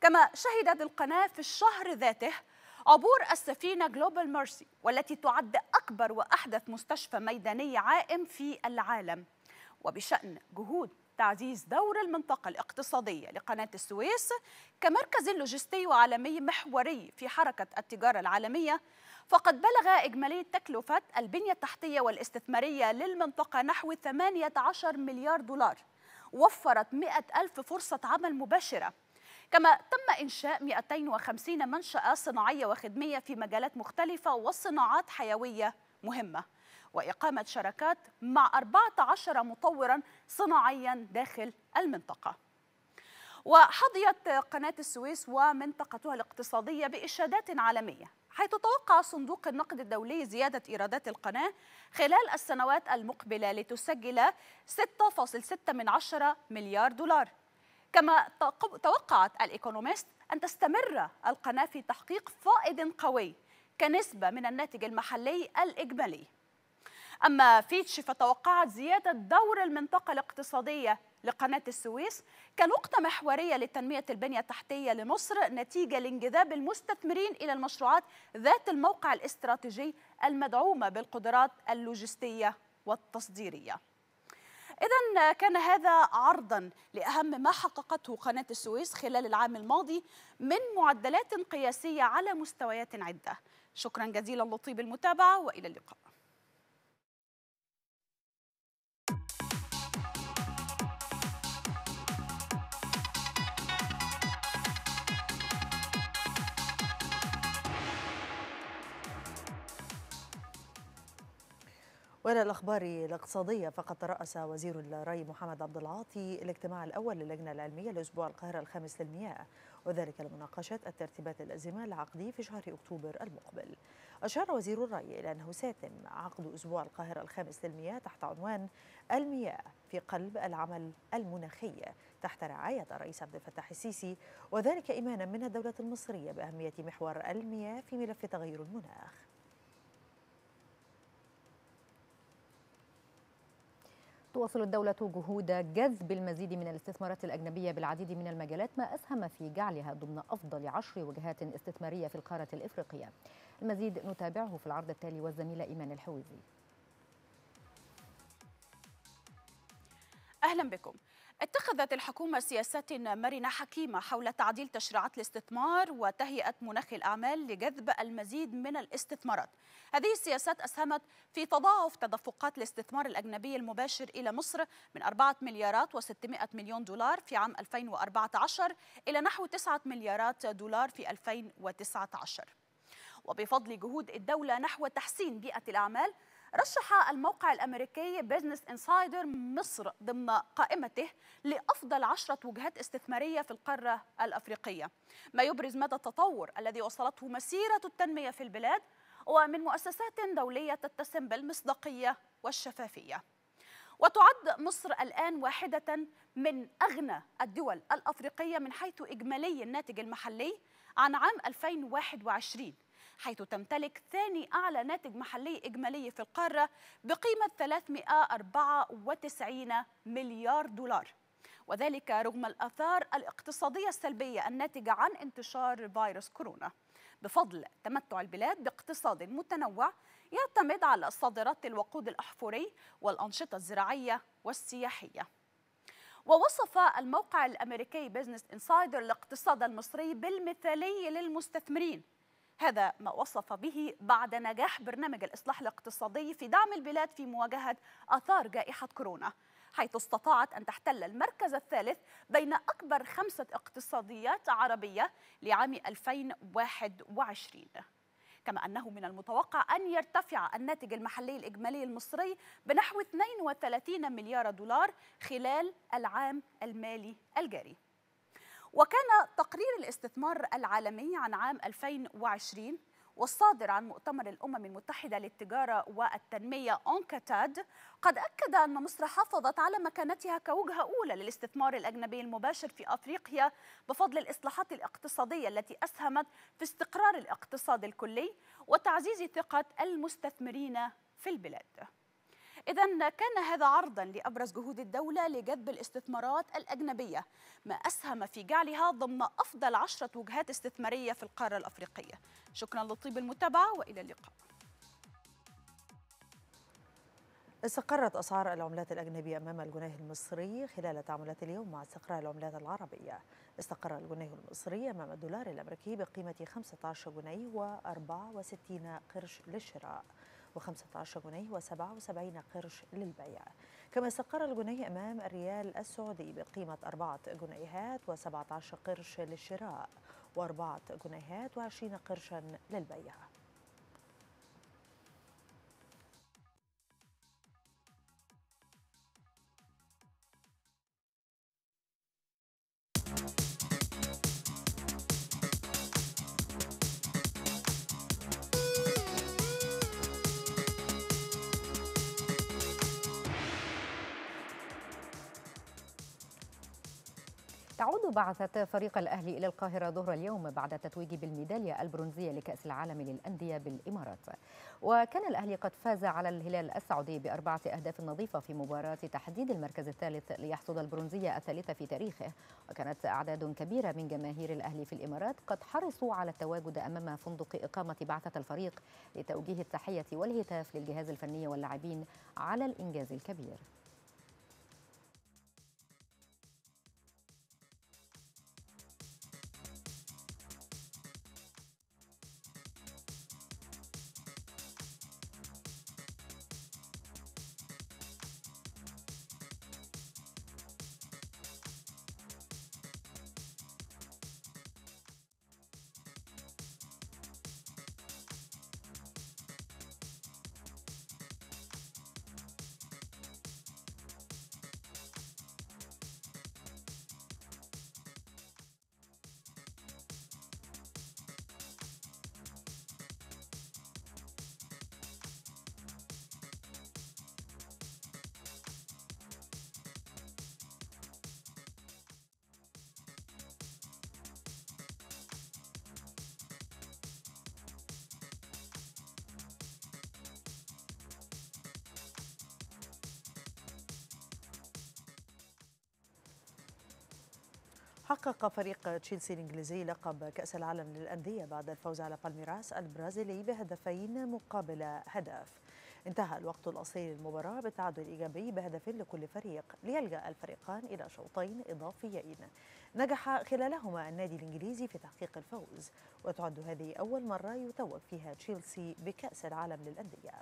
كما شهدت القناة في الشهر ذاته عبور السفينة جلوبال ميرسي والتي تعد أكبر وأحدث مستشفى ميداني عائم في العالم. وبشأن جهود تعزيز دور المنطقة الاقتصادية لقناة السويس كمركز لوجستي وعالمي محوري في حركة التجارة العالمية فقد بلغ إجمالي تكلفة البنية التحتية والاستثمارية للمنطقة نحو 18 مليار دولار. وفرت 100 ألف فرصة عمل مباشرة. كما تم إنشاء 250 منشأة صناعية وخدمية في مجالات مختلفة وصناعات حيوية مهمة. وإقامة شراكات مع 14 مطورا صناعيا داخل المنطقة. وحظيت قناة السويس ومنطقتها الاقتصادية بإشادات عالمية حيث توقع صندوق النقد الدولي زيادة إيرادات القناة خلال السنوات المقبلة لتسجل 6.6 من عشرة مليار دولار. كما توقعت الإيكونوميست أن تستمر القناة في تحقيق فائض قوي كنسبة من الناتج المحلي الإجمالي. أما فيتش فتوقعت زيادة دور المنطقة الاقتصادية لقناة السويس كنقطة محورية لتنمية البنية التحتية لمصر نتيجة لانجذاب المستثمرين إلى المشروعات ذات الموقع الاستراتيجي المدعومة بالقدرات اللوجستية والتصديرية. إذا كان هذا عرضا لأهم ما حققته قناة السويس خلال العام الماضي من معدلات قياسية على مستويات عدة. شكرا جزيلا لطيب المتابعة وإلى اللقاء. وإلى الأخبار الاقتصادية فقد ترأس وزير الري محمد عبد العاطي الاجتماع الأول للجنة العلمية لاسبوع القاهرة الخامس للمياه وذلك لمناقشة الترتيبات اللازمة لعقده في شهر أكتوبر المقبل. أشار وزير الري إلى أنه سيتم عقد أسبوع القاهرة الخامس للمياه تحت عنوان المياه في قلب العمل المناخي تحت رعاية الرئيس عبد الفتاح السيسي وذلك إيمانا من الدولة المصرية بأهمية محور المياه في ملف تغير المناخ. تواصل الدولة جهود جذب المزيد من الاستثمارات الأجنبية بالعديد من المجالات ما أسهم في جعلها ضمن أفضل عشر وجهات استثمارية في القارة الإفريقية. المزيد نتابعه في العرض التالي والزميلة إيمان الحويزي أهلا بكم. اتخذت الحكومة سياسات مرنة حكيمة حول تعديل تشريعات الاستثمار وتهيئة مناخ الأعمال لجذب المزيد من الاستثمارات. هذه السياسات أسهمت في تضاعف تدفقات الاستثمار الأجنبي المباشر إلى مصر من 4 مليارات و600 مليون دولار في عام 2014 إلى نحو 9 مليارات دولار في 2019 وبفضل جهود الدولة نحو تحسين بيئة الأعمال رشح الموقع الأمريكي بيزنس إنسايدر مصر ضمن قائمته لأفضل عشرة وجهات استثمارية في القارة الأفريقية. ما يبرز مدى التطور الذي وصلته مسيرة التنمية في البلاد ومن مؤسسات دولية تتسم بالمصداقية والشفافية. وتعد مصر الآن واحدة من أغنى الدول الأفريقية من حيث إجمالي الناتج المحلي عن عام 2021 حيث تمتلك ثاني أعلى ناتج محلي إجمالي في القارة بقيمة 394 مليار دولار. وذلك رغم الآثار الاقتصادية السلبية الناتجة عن انتشار فيروس كورونا. بفضل تمتع البلاد باقتصاد متنوع يعتمد على صادرات الوقود الأحفوري والأنشطة الزراعية والسياحية. ووصف الموقع الأمريكي بيزنس إنسايدر الاقتصاد المصري بالمثالي للمستثمرين. هذا ما وصف به بعد نجاح برنامج الإصلاح الاقتصادي في دعم البلاد في مواجهة آثار جائحة كورونا حيث استطاعت أن تحتل المركز الثالث بين أكبر خمسة اقتصاديات عربية لعام 2021 كما أنه من المتوقع أن يرتفع الناتج المحلي الإجمالي المصري بنحو 32 مليار دولار خلال العام المالي الجاري. وكان تقرير الاستثمار العالمي عن عام 2020 والصادر عن مؤتمر الأمم المتحدة للتجارة والتنمية أونكاتاد قد أكد أن مصر حافظت على مكانتها كوجهة أولى للاستثمار الأجنبي المباشر في أفريقيا بفضل الإصلاحات الاقتصادية التي أسهمت في استقرار الاقتصاد الكلي وتعزيز ثقة المستثمرين في البلاد. إذا كان هذا عرضا لأبرز جهود الدولة لجذب الاستثمارات الأجنبية ما أسهم في جعلها ضمن أفضل عشرة وجهات استثمارية في القارة الأفريقية. شكرا لطيب المتابعة وإلى اللقاء. استقرت أسعار العملات الأجنبية أمام الجنيه المصري خلال تعاملات اليوم مع استقرار العملات العربية. استقر الجنيه المصري أمام الدولار الأمريكي بقيمة 15 جنيه و64 قرش للشراء. و15 جنيه و77 قرش للبيع. كما استقر الجنيه أمام الريال السعودي بقيمة 4 جنيهات و17 قرش للشراء و4 جنيهات و20 قرشا للبيع. تعود بعثة فريق الأهلي إلى القاهرة ظهر اليوم بعد التتويج بالميدالية البرونزية لكأس العالم للأندية بالإمارات. وكان الأهلي قد فاز على الهلال السعودي بأربعة أهداف نظيفة في مباراة تحديد المركز الثالث ليحصد البرونزية الثالثة في تاريخه. وكانت أعداد كبيرة من جماهير الأهلي في الإمارات قد حرصوا على التواجد أمام فندق إقامة بعثة الفريق لتوجيه التحية والهتاف للجهاز الفني واللاعبين على الإنجاز الكبير. حقق فريق تشيلسي الإنجليزي لقب كأس العالم للأندية بعد الفوز على بالميراس البرازيلي بهدفين مقابل هدف. انتهى الوقت الأصلي للمباراة بالتعادل إيجابي بهدف لكل فريق ليلجأ الفريقان إلى شوطين إضافيين. نجح خلالهما النادي الإنجليزي في تحقيق الفوز وتعد هذه أول مرة يتوج فيها تشيلسي بكأس العالم للأندية.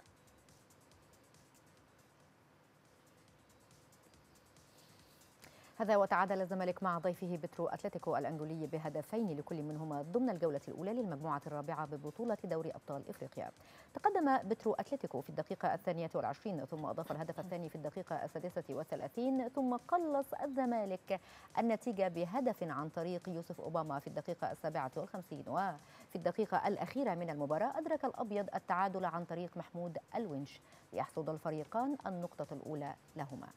هذا وتعادل الزمالك مع ضيفه بترو أتلتيكو الأنجولي بهدفين لكل منهما ضمن الجولة الأولى للمجموعة الرابعة ببطولة دوري أبطال إفريقيا. تقدم بترو أتلتيكو في الدقيقة الثانية والعشرين ثم أضاف الهدف الثاني في الدقيقة السادسة والثلاثين ثم قلص الزمالك النتيجة بهدف عن طريق يوسف أوباما في الدقيقة السابعة والخمسين. وفي الدقيقة الأخيرة من المباراة أدرك الأبيض التعادل عن طريق محمود الونش ليحصد الفريقان النقطة الأولى لهما.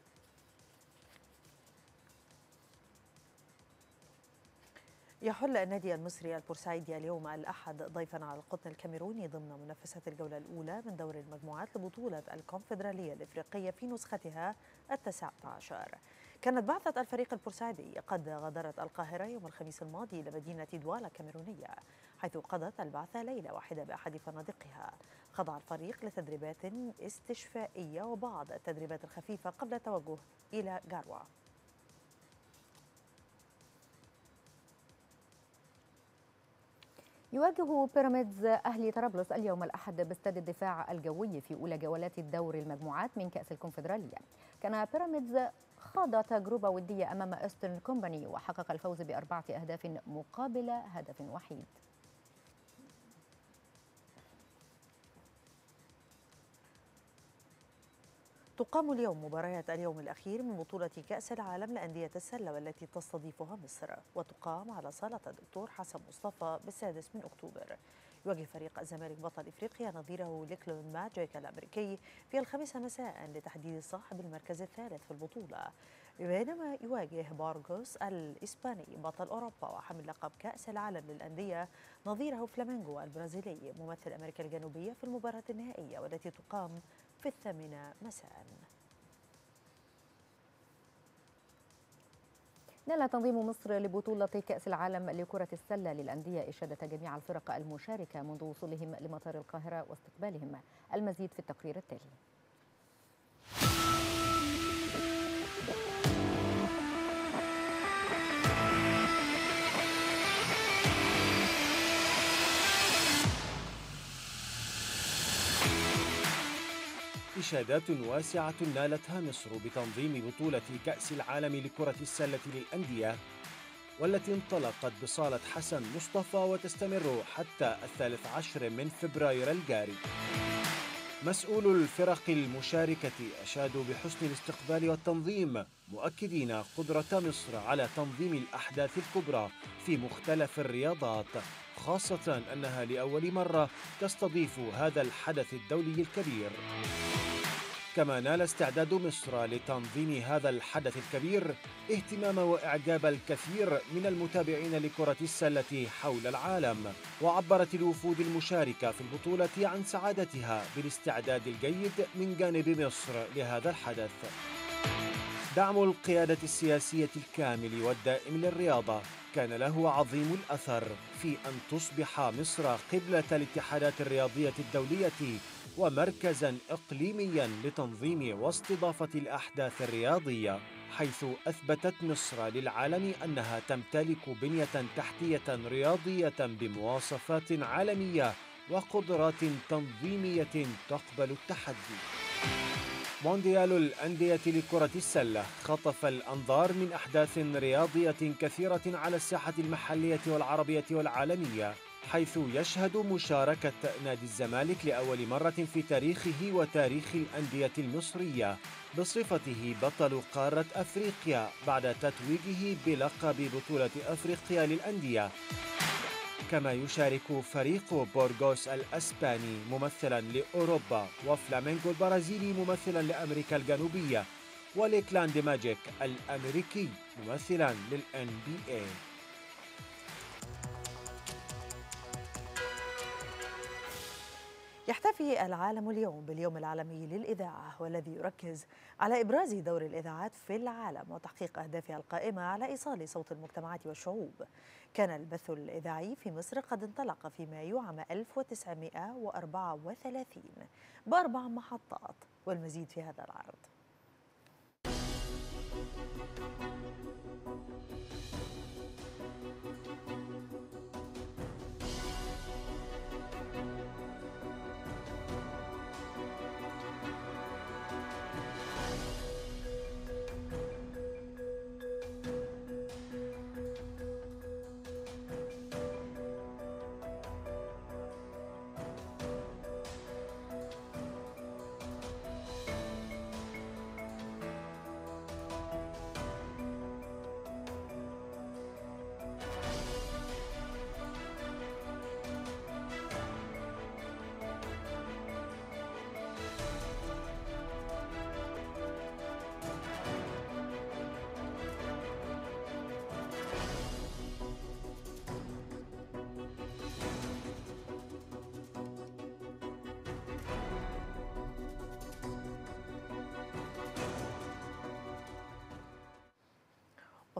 يحل النادي المصري البورسعيدي اليوم الأحد ضيفا على القطن الكاميروني ضمن منافسات الجولة الأولى من دور المجموعات لبطولة الكونفدرالية الإفريقية في نسختها التاسعة عشر كانت بعثة الفريق البورسعيدي قد غادرت القاهرة يوم الخميس الماضي إلى مدينة دوالا الكاميرونية حيث قضت البعثة ليلة واحدة بأحد فنادقها. خضع الفريق لتدريبات استشفائية وبعض التدريبات الخفيفة قبل التوجه إلى جاروا. يواجه بيراميدز أهلي طرابلس اليوم الأحد باستاد الدفاع الجوي في أولى جولات الدور المجموعات من كأس الكونفدرالية. كان بيراميدز خاض تجربة ودية أمام إسترن كومباني وحقق الفوز بأربعة أهداف مقابل هدف وحيد. تقام اليوم مباريات اليوم الأخير من بطولة كأس العالم لأندية السلة والتي تستضيفها مصر وتقام على صالة الدكتور حسن مصطفى بالسادس من أكتوبر. يواجه فريق الزمالك بطل إفريقيا نظيره ليكلاند ماجيك الأمريكي في الخامسة مساء لتحديد صاحب المركز الثالث في البطولة. بينما يواجه بورغوس الإسباني بطل أوروبا وحامل لقب كأس العالم للأندية نظيره فلامينغو البرازيلي. ممثل أمريكا الجنوبية في المباراة النهائية والتي تقام في الثامنة مساء. نال تنظيم مصر لبطولة كأس العالم لكرة السلة للأندية إشادة جميع الفرق المشاركة منذ وصولهم لمطار القاهرة واستقبالهم. المزيد في التقرير التالي. إشادات واسعة نالتها مصر بتنظيم بطولة كأس العالم لكرة السلة للأندية والتي انطلقت بصالة حسن مصطفى وتستمر حتى الثالث عشر من فبراير الجاري. مسؤول الفرق المشاركة أشادوا بحسن الاستقبال والتنظيم مؤكدين قدرة مصر على تنظيم الأحداث الكبرى في مختلف الرياضات. خاصة أنها لأول مرة تستضيف هذا الحدث الدولي الكبير. كما نال استعداد مصر لتنظيم هذا الحدث الكبير اهتمام وإعجاب الكثير من المتابعين لكرة السلة حول العالم وعبرت الوفود المشاركة في البطولة عن سعادتها بالاستعداد الجيد من جانب مصر لهذا الحدث. دعم القيادة السياسية الكامل والدائم للرياضة كان له عظيم الأثر في أن تصبح مصر قبلة الاتحادات الرياضية الدولية ومركزا اقليميا لتنظيم واستضافة الأحداث الرياضية حيث أثبتت مصر للعالم أنها تمتلك بنية تحتية رياضية بمواصفات عالمية وقدرات تنظيمية تقبل التحدي. مونديال الأندية لكرة السلة. خطف الأنظار من أحداث رياضية كثيرة على الساحة المحلية والعربية والعالمية حيث يشهد مشاركة نادي الزمالك لأول مرة في تاريخه وتاريخ الأندية المصرية بصفته بطل قارة أفريقيا بعد تتويجه بلقب بطولة أفريقيا للأندية. كما يشارك فريق بورغوس الأسباني ممثلا لأوروبا وفلامينغو البرازيلي ممثلا لأمريكا الجنوبية وليكلاند ماجيك الأمريكي ممثلا للان بي اي يحتفي العالم اليوم باليوم العالمي للإذاعة والذي يركز على إبراز دور الإذاعات في العالم وتحقيق أهدافها القائمة على إيصال صوت المجتمعات والشعوب. كان البث الإذاعي في مصر قد انطلق في مايو عام 1934 بأربع محطات والمزيد في هذا العرض.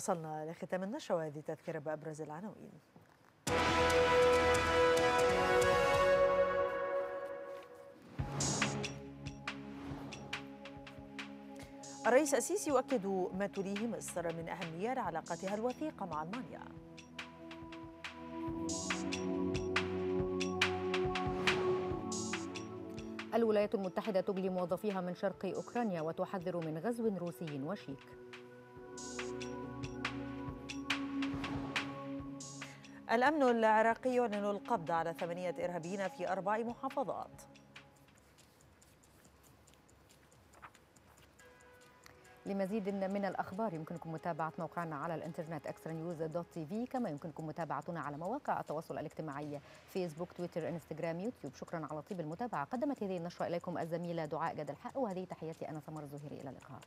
وصلنا لختام النشرة وهذه تذكرة بأبرز العناوين. الرئيس السيسي يؤكد ما تريه مصر من أهمية لعلاقتها الوثيقة مع ألمانيا. الولايات المتحدة تجلي موظفيها من شرق أوكرانيا وتحذر من غزو روسي وشيك. الأمن العراقي يعلن القبض على ثمانية إرهابيين في أربع محافظات. لمزيد من الأخبار يمكنكم متابعة موقعنا على الإنترنت اكسترا نيوز dot TV كما يمكنكم متابعتنا على مواقع التواصل الاجتماعي فيسبوك تويتر انستغرام يوتيوب شكرا على طيب المتابعة. قدمت هذه النشرة إليكم الزميلة دعاء جاد الحق وهذه تحياتي أنا سمر الزهيري. إلى اللقاء.